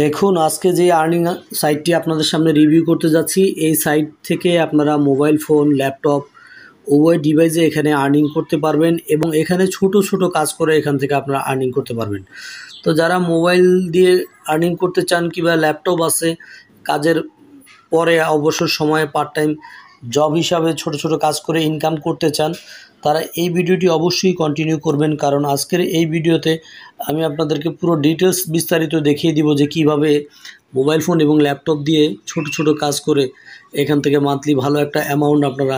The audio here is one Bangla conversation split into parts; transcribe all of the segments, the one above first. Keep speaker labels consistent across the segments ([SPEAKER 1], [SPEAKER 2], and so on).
[SPEAKER 1] দেখুন, আজকে যে আর্নিং সাইটটি আপনাদের সামনে রিভিউ করতে যাচ্ছি, এই সাইট থেকে আপনারা মোবাইল ফোন ল্যাপটপ উভয় ডিভাইসে এখানে আর্নিং করতে পারবেন এবং এখানে ছোট ছোট কাজ করে এখান থেকে আপনারা আর্নিং করতে পারবেন। তো যারা মোবাইল দিয়ে আর্নিং করতে চান কিংবা ল্যাপটপ আছে, কাজের পরে অবসর সময়ে পার্ট টাইম জব হিসাবে ছোট ছোট কাজ করে ইনকাম করতে চান তারা এই ভিডিওটি অবশ্যই কন্টিনিউ করবেন, কারণ আজকের এই ভিডিওতে আমি আপনাদেরকে পুরো ডিটেলস বিস্তারিত দেখিয়ে দিব যে কীভাবে মোবাইল ফোন এবং ল্যাপটপ দিয়ে ছোট ছোট কাজ করে এখান থেকে মান্থলি ভালো একটা অ্যামাউন্ট আপনারা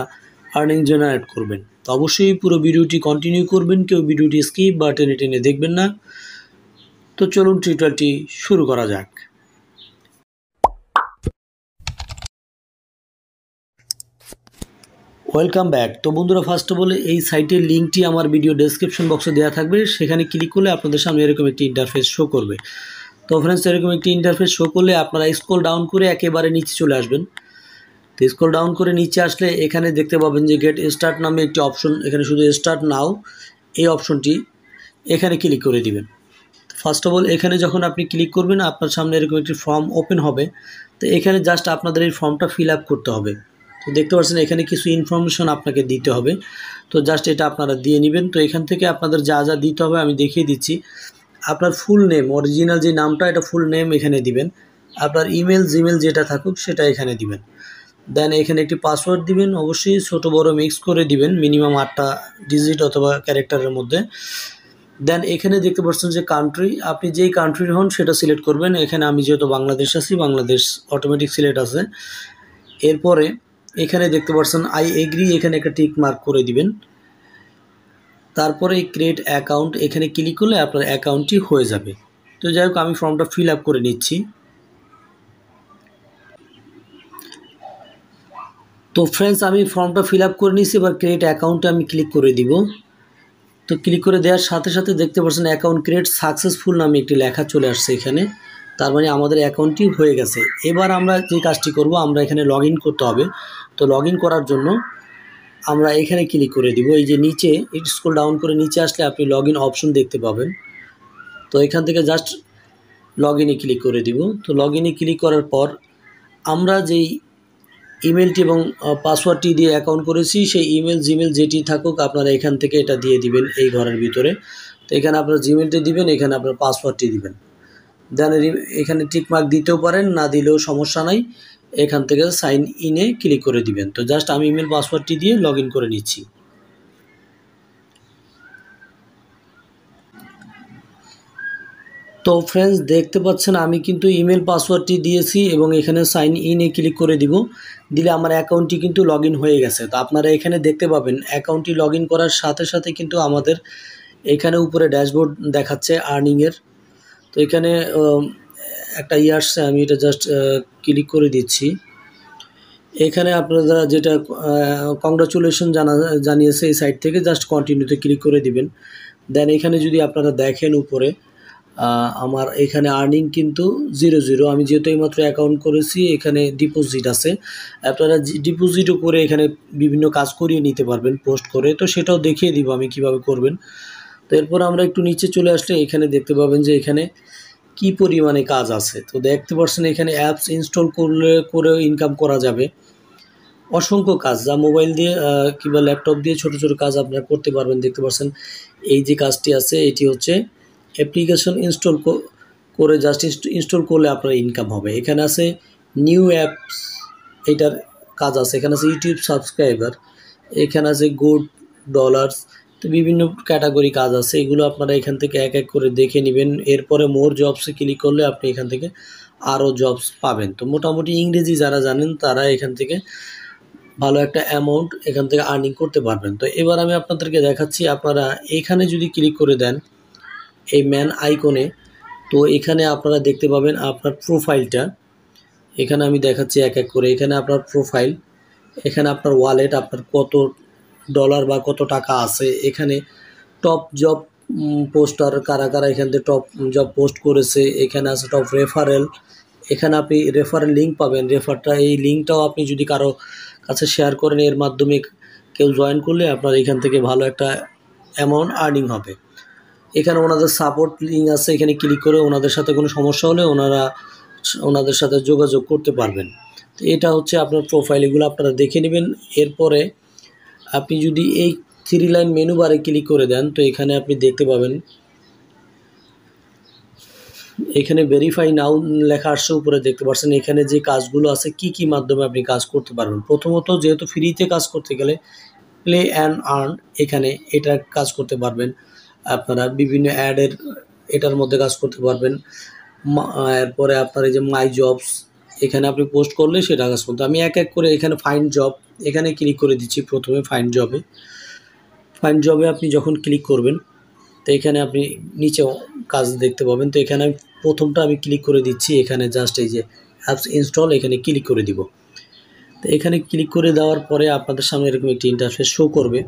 [SPEAKER 1] আর্নিং জেনারেট করবেন। তো অবশ্যই পুরো ভিডিওটি কন্টিনিউ করবেন, কেউ ভিডিওটি স্কিপ বা টেনে টেনে দেখবেন না। তো চলুন টিউটোরিয়ালটি শুরু করা যাক। ওয়েলকাম ব্যাক তো বন্ধুরা ফার্স্ট অফ অল এই সাইটের লিঙ্কটি আমার ভিডিও ডেসক্রিপশন বক্সে দেওয়া থাকবে। সেখানে ক্লিক করলে আপনাদের সামনে এরকম একটি ইন্টারফেস শো করবে। তো ফ্রেন্ডস এরকম একটি ইন্টারফেস শো করলে আপনারা স্ক্রল ডাউন করে একেবারে নিচে চলে আসবেন। তো স্ক্রল ডাউন করে নিচে আসলে এখানে দেখতে পাবেন যে গেট স্টার্ট নামে একটি অপশন এখানে শুধু স্টার্ট নাও এই অপশনটি এখানে ক্লিক করে দিবেন। ফার্স্ট অফ অল এখানে যখন আপনি ক্লিক করবেন, আপনার সামনে এরকম একটি ফর্ম ওপেন হবে। তো এখানে জাস্ট আপনাদের এই ফর্মটা ফিল আপ করতে হবে। তো দেখতে পাচ্ছেন এখানে কিছু ইনফরমেশন আপনাকে দিতে হবে। তো জাস্ট এটা আপনারা দিয়ে নেবেন। তো এখান থেকে আপনাদের যা যা দিতে হবে আমি দেখিয়ে দিচ্ছি। আপনার ফুল নেম অরিজিনাল যে নামটা, এটা ফুল নেম এখানে দিবেন। আপনার ইমেল জিমেল যেটা থাকুক, সেটা এখানে দিবেন। দেন এখানে একটি পাসওয়ার্ড দিবেন। অবশ্যই ছোটো, বড় মিক্স করে দিবেন মিনিমাম আটটা ডিজিট অথবা ক্যারেক্টারের মধ্যে। দেন এখানে দেখতে পাচ্ছেন যে কান্ট্রি আপনি যেই কান্ট্রির হন, সেটা সিলেক্ট করবেন। এখানে আমি যেহেতু বাংলাদেশ আছি, বাংলাদেশ অটোমেটিক সিলেক্ট আছে। এরপরে এখানে দেখতে পাচ্ছেন আই এগ্রি এখানে একটা টিক মার্ক করে দিবেন। তারপরে ক্রিয়েট অ্যাকাউন্ট এখানে ক্লিক করলে আপনার অ্যাকাউন্টটি হয়ে যাবে। তো যাই হোক, আমি ফর্মটা ফিল আপ করে নিচ্ছি। তো ফ্রেন্ডস আমি ফর্মটা ফিল আপ করে নিয়েছি, এবার ক্রিয়েট অ্যাকাউন্টে আমি ক্লিক করে দিব। তো ক্লিক করে দেওয়ার সাথে সাথে দেখতে পাচ্ছেন অ্যাকাউন্ট ক্রিয়েট সাকসেসফুল নামে একটি লেখা চলে আসছে এখানে। তার মানে আমাদের অ্যাকাউন্টটি হয়ে গেছে। এবার আমরা যে কাজটি করব, আমরা এখানে লগ করতে হবে। তো লগ করার জন্য আমরা এখানে ক্লিক করে দিব। এই যে নিচে স্কুল ডাউন করে নিচে আসলে আপনি লগ অপশন দেখতে পাবেন। তো এখান থেকে জাস্ট লগ ইনে ক্লিক করে দিব। তো লগ ইনে ক্লিক করার পর আমরা যেই ইমেলটি এবং পাসওয়ার্ডটি দিয়ে অ্যাকাউন্ট করেছি, সেই ইমেল জিমেল যেটি থাকুক আপনারা এখান থেকে এটা দিয়ে দিবেন এই ঘরের ভিতরে। তো এখানে আপনার জিমেলটি দিবেন, এখানে আপনার পাসওয়ার্ডটি দিবেন। দেন এখানে টিকমার্ক দিতেও পারেন, না দিলেও সমস্যা নাই। এখান থেকে সাইন ইনে ক্লিক করে দিবেন। তো জাস্ট আমি ইমেল পাসওয়ার্ডটি দিয়ে লগ করে নিচ্ছি। তো ফ্রেন্ডস দেখতে পাচ্ছেন আমি কিন্তু ইমেল পাসওয়ার্ডটি দিয়েছি এবং এখানে সাইন ইনে ক্লিক করে দিব। দিলে আমার অ্যাকাউন্টটি কিন্তু লগ হয়ে গেছে। তো আপনারা এখানে দেখতে পাবেন অ্যাকাউন্টটি লগ করার সাথে সাথে কিন্তু আমাদের এখানে উপরে ড্যাশবোর্ড দেখাচ্ছে আর্নিংয়ের তো এখানে একটা ইয়ে আসছে, আমি এটা জাস্ট ক্লিক করে দিচ্ছি। এখানে আপনারা যেটা কংগ্রাচুলেশন জানা, জানিয়েছে এই সাইট থেকে জাস্ট কন্টিনিউতে ক্লিক করে দিবেন। দেন এখানে যদি আপনারা দেখেন উপরে আমার এখানে আর্নিং কিন্তু জিরো জিরো আমি যেহেতু এইমাত্র অ্যাকাউন্ট করেছি, এখানে ডিপোজিট আছে। আপনারা ডিপোজিটও করে এখানে বিভিন্ন কাজ করিয়ে নিতে পারবেন পোস্ট করে। তো সেটাও দেখিয়ে দিব আমি কীভাবে করবেন। তো এরপর আমরা একটু নিচে চলে আসলে এখানে দেখতে পাবেন যে এখানে কি পরিমাণে কাজ আছে? তো দেখতে পাচ্ছেন এখানে অ্যাপস ইনস্টল করলে, করেও ইনকাম করা যাবে। অসংখ্য কাজ, যা মোবাইল দিয়ে কিংবা ল্যাপটপ দিয়ে ছোট ছোট কাজ আপনারা করতে পারবেন। দেখতে পাচ্ছেন এই যে কাজটি আছে, এটি হচ্ছে অ্যাপ্লিকেশন ইনস্টল করে জাস্ট ইনস্টল করলে আপনার ইনকাম হবে। এখানে আছে নিউ অ্যাপস এটার কাজ আছে। এখানে আছে ইউটিউব সাবস্ক্রাইবার এখানে আছে গুড ডলার্স তো বিভিন্ন ক্যাটাগরি কাজ আছে, এগুলো আপনারা এখান থেকে এক এক করে দেখে নেবেন। এরপরে মোর জবসে ক্লিক করলে আপনি এখান থেকে আরও জবস পাবেন। তো মোটামুটি ইংরেজি যারা জানেন, তারা এখান থেকে ভালো একটা অ্যামাউন্ট এখান থেকে আর্নিং করতে পারবেন। তো এবার আমি আপনাদেরকে দেখাচ্ছি, আপনারা এখানে যদি ক্লিক করে দেন এই ম্যান আইকনে তো এখানে আপনারা দেখতে পাবেন আপনার প্রোফাইলটা এখানে আমি দেখাচ্ছি এক এক করে, এখানে আপনার প্রোফাইল এখানে আপনার ওয়ালেট আপনার কত ডলার বা কত টাকা আছে, এখানে টপ জব পোস্টার কারা কারা এখান থেকে টপ জব পোস্ট করেছে, এখানে আছে টপ রেফারেল এখানে আপনি রেফারেল লিঙ্ক পাবেন রেফারটা এই লিঙ্কটাও আপনি যদি কারও কাছে শেয়ার করেন, এর মাধ্যমে কেউ জয়েন করলে আপনার এখান থেকে ভালো একটা অ্যামাউন্ট আর্নিং হবে। এখানে ওনাদের সাপোর্ট লিঙ্ক আছে, এখানে ক্লিক করে ওনাদের সাথে কোনো সমস্যা হলে ওনারা, ওনাদের সাথে যোগাযোগ করতে পারবেন। তো এটা হচ্ছে আপনার প্রোফাইল এগুলো আপনারা দেখে নেবেন। এরপরে আপনি যদি এই থ্রি লাইন মেনু বারে ক্লিক করে দেন, তো এখানে আপনি দেখতে পাবেন, এখানে ভেরিফাই নাও লেখা আসছে উপরে দেখতে পাচ্ছেন, এখানে যে কাজগুলো আছে, কি কি মাধ্যমে আপনি কাজ করতে পারবেন। প্রথমত যেহেতু ফ্রিতে কাজ করতে গেলে প্লে অ্যান্ড আর্ন এখানে এটা কাজ করতে পারবেন। আপনারা বিভিন্ন অ্যাডের এটার মধ্যে কাজ করতে পারবেন। এরপরে আপনার এই যে মাই জবস এখানে আপনি পোস্ট করলে সেটা কাজ করতে আমি এক এক করে এখানে ফাইন্ড জব এখানে ক্লিক করে দিচ্ছি প্রথমে ফাইন্ড জবে ফাইন্ড জবে আপনি যখন ক্লিক করবেন, তো এখানে আপনি নিচে কাজ দেখতে পাবেন। তো এখানে প্রথমটা আমি ক্লিক করে দিচ্ছি, এখানে জাস্ট এই যে অ্যাপস ইনস্টল এখানে ক্লিক করে দিব। তো এখানে ক্লিক করে দেওয়ার পরে আপনাদের সামনে এরকম একটি ইন্টারফেস শো করবে।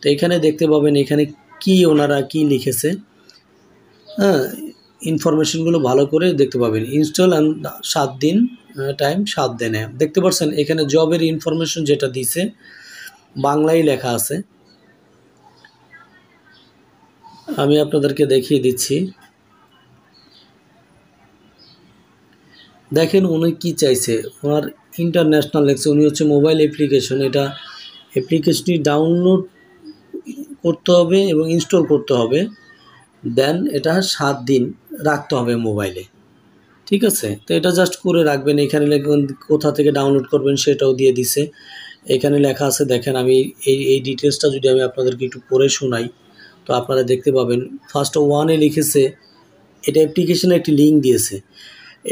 [SPEAKER 1] তো এখানে দেখতে পাবেন এখানে কি ওনারা কি লিখেছে। হ্যাঁ ইনফরমেশনগুলো ভালো করে দেখতে পাবেন। ইনস্টল অ্যান্ড সাত দিন টাইম সাত দিনে দেখতে পাচ্ছেন এখানে জবের ইনফরমেশন যেটা দিছে, বাংলায় লেখা আছে। আমি আপনাদেরকে দেখিয়ে দিচ্ছি। দেখেন উনি কি চাইছে, ওনার ইন্টারন্যাশনাল লেখছে, উনি হচ্ছে মোবাইল অ্যাপ্লিকেশন এটা অ্যাপ্লিকেশনটি ডাউনলোড করতে হবে এবং ইনস্টল করতে হবে। দেন এটা সাত দিন রাখতে হবে মোবাইলে ঠিক আছে? তো এটা জাস্ট করে রাখবেন। এখানে কোথা থেকে ডাউনলোড করবেন সেটাও দিয়ে দিছে। এখানে লেখা আছে, দেখেন আমি এই এই ডিটেলসটা যদি আমি আপনাদেরকে একটু পড়ে শোনাই, তো আপনারা দেখতে পাবেন ফার্স্ট ওয়ানে লিখেছে, এটা অ্যাপ্লিকেশনে একটি লিঙ্ক দিয়েছে।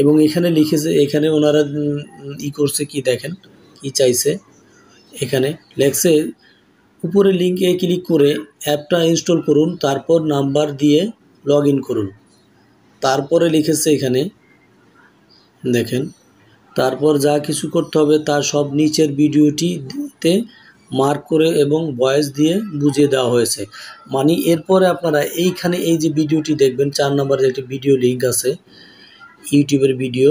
[SPEAKER 1] এবং এখানে লিখেছে, এখানে ওনারা ই করছে কি দেখেন, কি চাইছে? এখানে লেখছে, উপরে লিঙ্কে ক্লিক করে অ্যাপটা ইনস্টল করুন, তারপর নাম্বার দিয়ে লগ করুন। তারপরে লিখেছে এখানে দেখেন। তারপর যা কিছু করতে হবে তার সব নিচের ভিডিওটিতে মার্ক করে এবং ভয়েস দিয়ে বুঝিয়ে দেওয়া হয়েছে। মানে এরপরে আপনারা এইখানে এই যে ভিডিওটি দেখবেন, চার নম্বরের একটি ভিডিও লিঙ্ক আছে, ইউটিউবের ভিডিও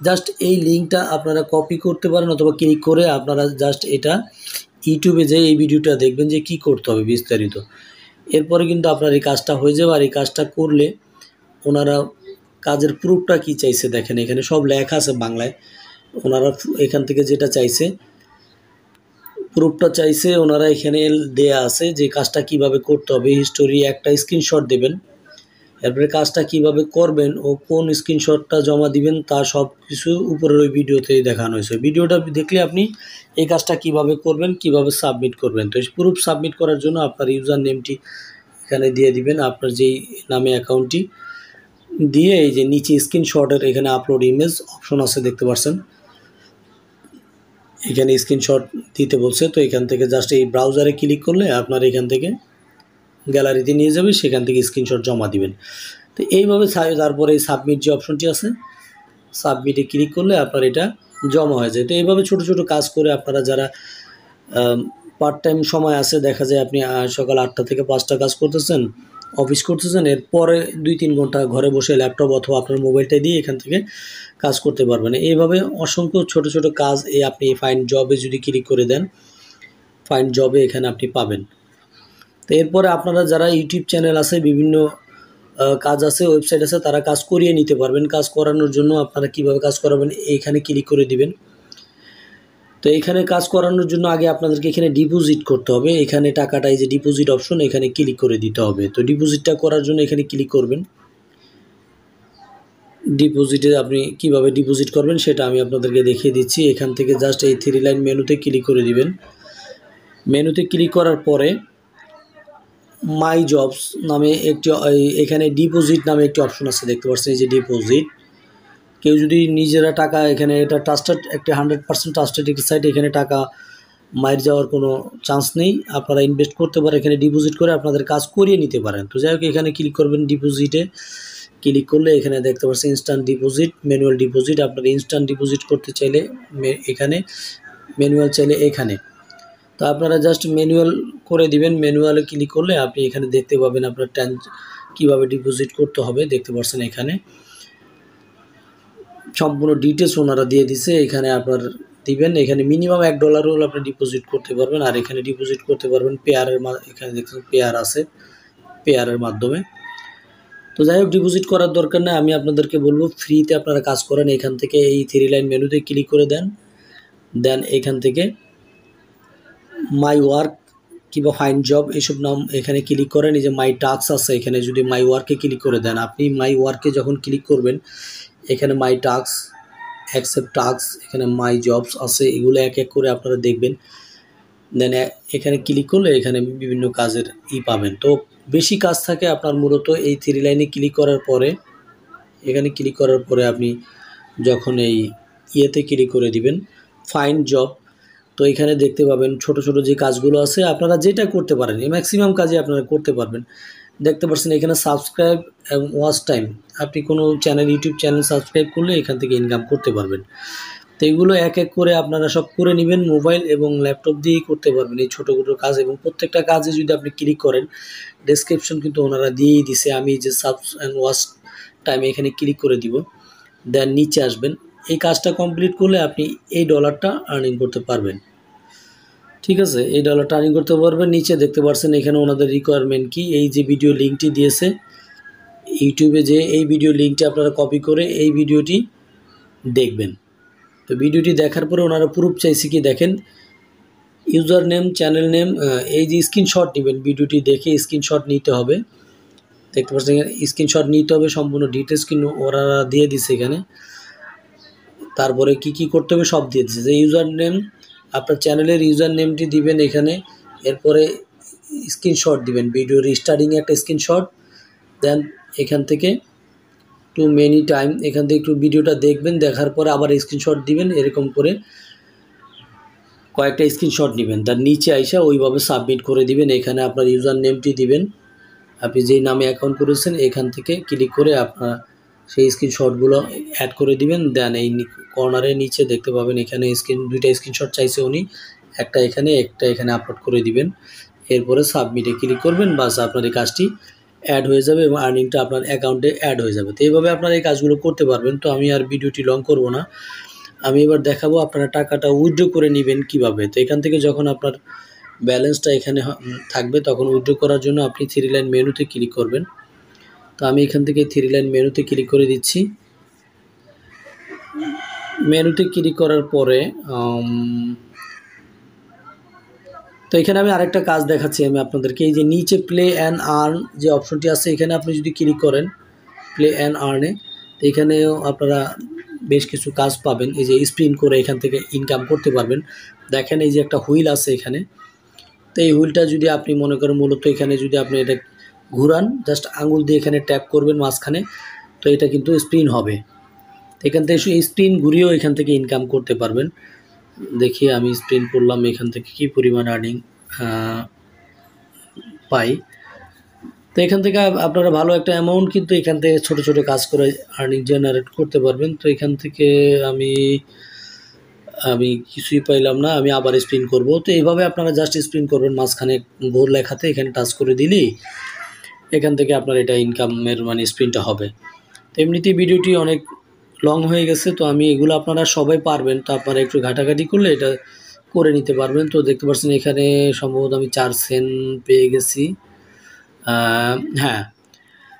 [SPEAKER 1] জাস্ট এই লিঙ্কটা আপনারা কপি করতে পারেন অথবা ক্লিক করে আপনারা জাস্ট এটা ইউটিউবে যে এই ভিডিওটা দেখবেন যে কি করতে হবে বিস্তারিত। এরপরে কিন্তু আপনার এই কাজটা হয়ে যাবে আর এই কাজটা করলে ওনারা কাজের প্রুফটা কি চাইছে দেখেন, এখানে সব লেখা আছে বাংলায়। ওনারা এখান থেকে যেটা চাইছে, প্রুফটা চাইছে, ওনারা এখানে দেয়া আছে যে কাজটা কীভাবে করতে হবে। হিস্টোরি একটা স্ক্রিনশট দেবেন। এরপরে কাজটা কীভাবে করবেন ও কোন স্ক্রিনশটটা জমা দিবেন, তা সব কিছু উপরের ওই ভিডিওতে দেখানো হয়েছে। ভিডিওটা দেখলে আপনি এই কাজটা কীভাবে করবেন, কীভাবে সাবমিট করবেন। তো প্রুফ সাবমিট করার জন্য আপনার ইউজার নেমটি এখানে দিয়ে দিবেন, আপনার যেই নামে অ্যাকাউন্টটি দিয়ে এই যে নিচে স্ক্রিনশটের এখানে আপলোড ইমেজ অপশন আছে, দেখতে পাচ্ছেন এখানে স্ক্রিনশট দিতে বলছে, তো এখান থেকে জাস্ট এই ব্রাউজারে ক্লিক করলে আপনার এখান থেকে গ্যালারিতে নিয়ে যাবে, সেখান থেকে স্ক্রিনশট জমা দিবেন। তো এইভাবে তারপরে এই সাবমিট যে অপশনটি আছে সাবমিটে ক্লিক করলে আপনার এটা জমা হয়ে যায়। তো এইভাবে ছোট ছোট কাজ করে আপনারা যারা পার্ট টাইম সময় আছে, দেখা যায় আপনি সকাল আটটা থেকে পাঁচটা কাজ করতেছেন অফিস করতেছেন, এরপরে দুই তিন ঘণ্টা ঘরে বসে ল্যাপটপ অথবা আপনার মোবাইলটা দিয়ে এখান থেকে কাজ করতে পারবেন। এইভাবে অসংখ্য ছোট ছোট কাজ এই আপনি ফাইন জবে যদি ক্লিক করে দেন ফাইন জবে এখানে আপনি পাবেন। তো এরপরে আপনারা যারা ইউটিউব চ্যানেল আছে, বিভিন্ন কাজ আছে ওয়েবসাইট আছে, তারা কাজ করিয়ে নিতে পারবেন। কাজ করানোর জন্য আপনারা কীভাবে কাজ করাবেন, এইখানে ক্লিক করে দিবেন। তো এখানে কাজ করানোর জন্য আগে আপনাদেরকে এখানে ডিপোজিট করতে হবে। এখানে টাকাটা এই যে ডিপোজিট অপশন এখানে ক্লিক করে দিতে হবে। তো ডিপোজিটটা করার জন্য এখানে ক্লিক করবেন। ডিপোজিটে আপনি কীভাবে ডিপোজিট করবেন সেটা আমি আপনাদেরকে দেখিয়ে দিচ্ছি। এখান থেকে জাস্ট এই থ্রি লাইন মেনুতে ক্লিক করে দিবেন। মেনুতে ক্লিক করার পরে মাই জবস নামে একটি এখানে ডিপোজিট নামে একটি অপশন আছে, দেখতে পাচ্ছেন এই যে ডিপোজিট কেউ যদি নিজেরা টাকা এখানে, এটা ট্রাস্টেড একটা হান্ড্রেড পার্সেন্ট ট্রাস্টেড একটি সাইট এখানে টাকা মায়ের যাওয়ার কোনো চান্স নেই। আপনারা ইনভেস্ট করতে পারেন এখানে ডিপোজিট করে আপনাদের কাজ করিয়ে নিতে পারেন। তো যাই হোক, এখানে ক্লিক করবেন ডিপোজিটে ক্লিক করলে এখানে দেখতে পাচ্ছেন ইনস্ট্যান্ট ডিপোজিট ম্যানুয়াল ডিপোজিট আপনারা ইনস্ট্যান্ট ডিপোজিট করতে চাইলে এখানে ম্যানুয়াল চাইলে এখানে। তো আপনারা জাস্ট ম্যানুয়াল করে দিবেন ম্যানুয়ালে ক্লিক করলে আপনি এখানে দেখতে পাবেন আপনার ট্যান কীভাবে ডিপোজিট করতে হবে, দেখতে পাচ্ছেন এখানে। সম্পূর্ণ ডিটেলস ওনারা দিয়ে দিছে, এখানে আপনার দিবেন, এখানে মিনিমাম এক ডলার হলে আপনি ডিপোজিট করতে পারবেন, আর এখানে ডিপোজিট করতে পারবেন পেয়ারের এখানে দেখছেন পেয়ার আছে পেয়ারের মাধ্যমে। তো যাই হোক ডিপোজিট করার দরকার নেই, আমি আপনাদেরকে বলব ফ্রিতে আপনারা কাজ করেন, এখান থেকে এই থ্রি লাইন মেনুতে ক্লিক করে দেন দেন এখান থেকে মাই ওয়ার্ক কিংবা ফাইন জব এইসব নাম এখানে ক্লিক করেন, এই যে মাই টাস্ক আছে, এখানে যদি মাই ওয়ার্কে ক্লিক করে দেন, আপনি মাই ওয়ার্কে যখন ক্লিক করবেন এখানে মাই টাস্ক অ্যাকসেপ্ট টাস্ক এখানে মাই জবস আছে, এগুলো এক এক করে আপনারা দেখবেন। দেন এখানে ক্লিক করলে এখানে বিভিন্ন কাজের ই পাবেন। তো বেশি কাজ থাকে আপনার মূলত এই থ্রি লাইনে ক্লিক করার পরে, এখানে ক্লিক করার পরে আপনি যখন এই ইয়েতে ক্লিক করে দিবেন ফাইন জব তো এখানে দেখতে পাবেন ছোট ছোট যে কাজগুলো আছে, আপনারা যেটা করতে পারেন ম্যাক্সিমাম কাজে আপনারা করতে পারবেন। দেখতে পাচ্ছেন এখানে সাবস্ক্রাইব এবং ওয়াচ টাইম আপনি কোনো চ্যানেল ইউটিউব চ্যানেল সাবস্ক্রাইব করলে এখান থেকে ইনকাম করতে পারবেন। তো এগুলো এক এক করে আপনারা সব করে নেবেন মোবাইল এবং ল্যাপটপ দিয়েই করতে পারবেন এই ছোটো ছোটো কাজ। এবং প্রত্যেকটা কাজে যদি আপনি ক্লিক করেন ডেসক্রিপশন কিন্তু ওনারা দিয়েই দিছে, আমি যে সাব অ্যান্ড ওয়াচ টাইম এখানে ক্লিক করে দিব দেন নিচে আসবেন। এই কাজটা কমপ্লিট করলে আপনি এই ডলারটা আর্নিং করতে পারবেন। ঠিক আছে, এই ডলারটা টার্নিং করতে পারবেন, নিচে দেখতে পাচ্ছেন এখানে ওনাদের রিকোয়ারমেন্ট কি, এই যে ভিডিও লিঙ্কটি দিয়েছে ইউটিউবে যে এই ভিডিও লিঙ্কটি আপনারা কপি করে এই ভিডিওটি দেখবেন। তো ভিডিওটি দেখার পরে ওনারা প্রুফ চাইছে কি দেখেন ইউজার নেম চ্যানেল নেম এই যে স্ক্রিনশট নেবেন ভিডিওটি দেখে স্ক্রিনশট নিতে হবে। দেখতে পাচ্ছেন এখানে স্ক্রিনশট নিতে হবে, সম্পূর্ণ ডিটেলস কিন্তু ওরা দিয়ে দিছে এখানে। তারপরে কি কি করতে হবে সব দিয়ে দিচ্ছে যে ইউজার নেম আপনার চ্যানেলের ইউজার নেমটি দিবেন এখানে, এরপরে স্ক্রিনশট দিবেন ভিডিও রিস্টার্টিং একটা স্ক্রিনশট দেন এখান থেকে টু মেনি টাইম এখান থেকে একটু ভিডিওটা দেখবেন, দেখার পরে আবার স্ক্রিনশট দিবেন, এরকম করে কয়েকটা স্ক্রিনশট নেবেন, তার নিচে আইসা ওইভাবে সাবমিট করে দিবেন, এখানে আপনার ইউজার নেমটি দিবেন, আপনি যেই নামে অ্যাকাউন্ট করেছেন, এখান থেকে ক্লিক করে আপনার সেই স্ক্রিনশটগুলো অ্যাড করে দিবেন দেন এই কর্নারের নিচে দেখতে পাবেন, এখানে স্ক্রিন দুইটা স্ক্রিনশট চাইছে উনি। একটা এখানে একটা এখানে আপলোড করে দিবেন। এরপরে সাবমিটে ক্লিক করবেন, বাস আপনার এই কাজটি অ্যাড হয়ে যাবে এবং আর্নিংটা আপনার অ্যাকাউন্টে অ্যাড হয়ে যাবে। তো এইভাবে আপনারা এই কাজগুলো করতে পারবেন। তো আমি আর ভিডিওটি লং করব না। আমি এবার দেখাবো আপনারা টাকাটা উইথড্র করে নেবেন কীভাবে। তো এখান থেকে যখন আপনার ব্যালেন্সটা এখানে থাকবে, তখন উইথড্র করার জন্য আপনি থ্রি লাইন মেনুতে ক্লিক করবেন। তো আমি এখান থেকে থ্রি লাইন মেনুতে ক্লিক করে দিচ্ছি। মেনুতে ক্লিক করার পরে তো এখানে আমি আরেকটা কাজ দেখাচ্ছি আমি আপনাদেরকে। এই যে নিচে প্লে অ্যান্ড আর্ন যে অপশনটি আছে, এখানে আপনি যদি ক্লিক করেন প্লে অ্যান্ড আর্নে তো এখানেও আপনারা বেশ কিছু কাজ পাবেন। এই যে স্প্রিন করে এখান থেকে ইনকাম করতে পারবেন। দেখেন এই যে একটা হুইল আছে এখানে। তো এই হুইলটা যদি আপনি মনে করেন মূলত এখানে যদি আপনি এটা ঘুরান জাস্ট আঙুল দিয়ে এখানে ট্যাপ করবেন মাঝখানে, তো এটা কিন্তু স্প্রিন হবে। এখান থেকে স্প্রিন ঘুরিয়েও এখান থেকে ইনকাম করতে পারবেন। দেখি আমি স্প্রিন করলাম এখান থেকে কি পরিমাণ আর্নিং পাই। তো এখান থেকে আপনারা ভালো একটা অ্যামাউন্ট কিন্তু এখান থেকে ছোট ছোট কাজ করে আর্নিং জেনারেট করতে পারবেন। তো এখান থেকে আমি আমি কিছুই পাইলাম না, আমি আবার স্পিন করব। তো এইভাবে আপনারা জাস্ট স্পিন করবেন, মাঝখানে ভোর লেখাতে এখানে টাচ করে দিলেই এখান থেকে আপনার এটা ইনকামের মানে স্পিনটা হবে। তো এমনিতেই ভিডিওটি অনেক লং হয়ে গেছে, তো আমি এগুলো আপনারা সবাই পারবেন। তো আপনারা একটু ঘাটাঘাটি করলে এটা করে নিতে পারবেন। তো দেখতে পাচ্ছেন এখানে সম্ভবত আমি চার সেন পেয়ে গেছি। হ্যাঁ।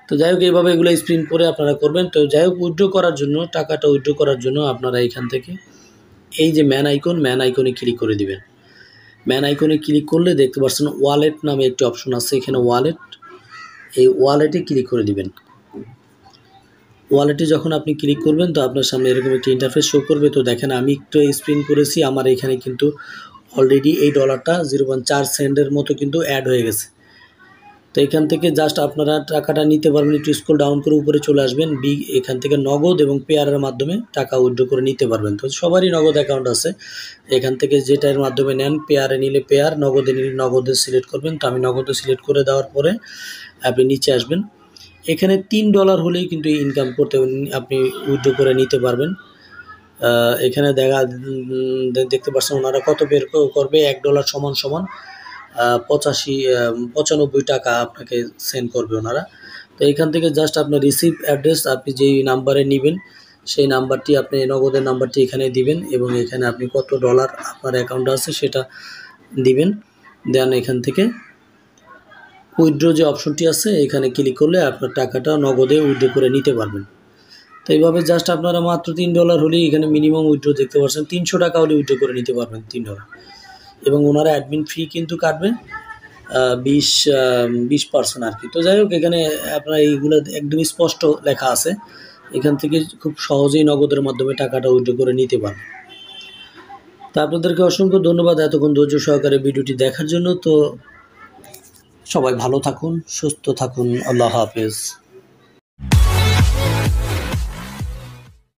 [SPEAKER 1] তো যাই হোক, এইভাবে এগুলো স্প্রিন্ট করে আপনারা করবেন। তো যাই হোক উইড্রো করার জন্য, টাকাটা উইড্রো করার জন্য আপনারা এখান থেকে এই যে ম্যান আইকন ম্যান আইকনে ক্লিক করে দিবেন। ম্যান আইকনে ক্লিক করলে দেখতে পাচ্ছেন ওয়ালেট নামে একটি অপশন আছে। এখানে ওয়ালেট এই ওয়ালেটে ক্লিক করে দিবেন। ওয়ালেটে যখন আপনি ক্লিক করবেন, তো আপনার সামনে এরকম একটি ইন্টারফেস শো করবে। তো দেখেন, আমি একটু স্প্রিন করেছি, আমার এখানে কিন্তু অলরেডি এই ডলারটা জিরো পয়েন্ট চার সেন্টের মতো কিন্তু অ্যাড হয়ে গেছে। তো এখান থেকে জাস্ট আপনারা টাকাটা নিতে পারবেন, একটু স্কুল ডাউন করে উপরে চলে আসবেন বি এখান থেকে নগদ এবং পেয়ারের মাধ্যমে টাকা উইড্রো করে নিতে পারবেন। তো সবারই নগদ অ্যাকাউন্ট আছে। এখান থেকে যেটার মাধ্যমে নেন পেয়ারে নিলে পেয়ার নগদে নিলে নগদে সিলেক্ট করবেন। তো আমি নগদে সিলেক্ট করে দেওয়ার পরে আপনি নিচে আসবেন। এখানে তিন ডলার হলেই কিন্তু ইনকাম করতে আপনি উইথড্র করে নিতে পারবেন। এখানে দেখা দেখতে পাচ্ছেন ওনারা কত বের করবে? এক ডলার সমান সমান পঁচাশি পঁচানব্বই টাকা আপনাকে সেন্ড করবে ওনারা। তো এখান থেকে জাস্ট আপনার রিসিভ অ্যাড্রেস আপনি যেই নাম্বারে নেবেন, সেই নাম্বারটি আপনি নগদের নাম্বারটি এখানে দিবেন এবং এখানে আপনি কত ডলার আপনার অ্যাকাউন্টে আছে সেটা দিবেন। দেন এখান থেকে উইথড্র যে অপশনটি আছে, এখানে ক্লিক করলে আপনার টাকাটা নগদে উইড্রো করে নিতে পারবেন। তো এইভাবে জাস্ট আপনারা মাত্র তিন ডলার হলেই এখানে মিনিমাম উইড্রো দেখতে পাচ্ছেন, তিনশো টাকা হলে উইড্রো করে নিতে পারবেন তিন ডলার এবং ওনারা অ্যাডমিন ফি কিন্তু কাটবে বিশ বিশ পার্সেন্ট আর কি। তো যাই হোক, এখানে আপনার এইগুলো একদমই স্পষ্ট লেখা আছে। এখান থেকে খুব সহজেই নগদের মাধ্যমে টাকাটা উইড্রো করে নিতে পারবেন। তা আপনাদেরকে অসংখ্য ধন্যবাদ এতক্ষণ ধৈর্য সহকারে ভিডিওটি দেখার জন্য। তো সবাই ভালো থাকুন সুস্থ থাকুন। আল্লাহ হাফেজ।